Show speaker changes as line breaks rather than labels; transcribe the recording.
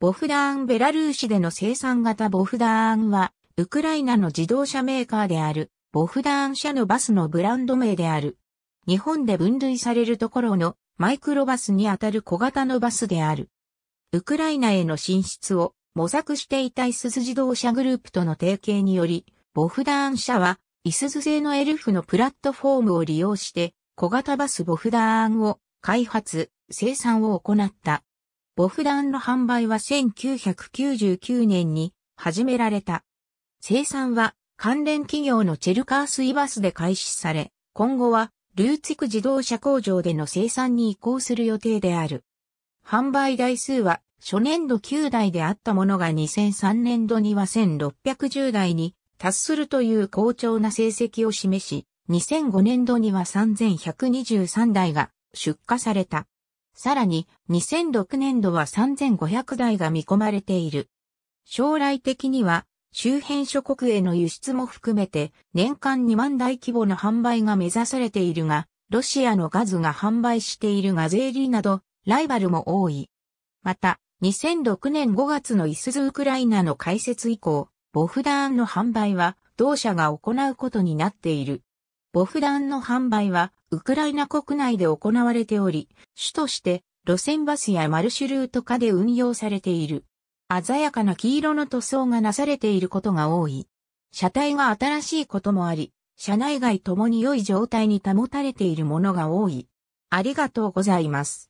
ボフダーン・ベラルーシでの生産型ボフダーンは、ウクライナの自動車メーカーである、ボフダーン社のバスのブランド名である。日本で分類されるところのマイクロバスにあたる小型のバスである。ウクライナへの進出を模索していたイスズ自動車グループとの提携により、ボフダーン社はイスズ製のエルフのプラットフォームを利用して小型バスボフダーンを開発、生産を行った。ボフダンの販売は1999年に始められた。生産は関連企業のチェルカースイバスで開始され、今後はルーツィク自動車工場での生産に移行する予定である。販売台数は初年度9台であったものが2003年度には1610台に達するという好調な成績を示し、2005年度には3123台が出荷された。さらに2006年度は3500台が見込まれている。将来的には周辺諸国への輸出も含めて年間2万台規模の販売が目指されているが、ロシアのガズが販売しているガゼーリーなどライバルも多い。また、2006年5月のイスズウクライナの開設以降、ボフダーンの販売は同社が行うことになっている。ボフダンの販売はウクライナ国内で行われており、主として路線バスやマルシュルート化で運用されている。鮮やかな黄色の塗装がなされていることが多い。車体が新しいこともあり、車内外ともに良い状態に保たれているものが多い。ありがとうございます。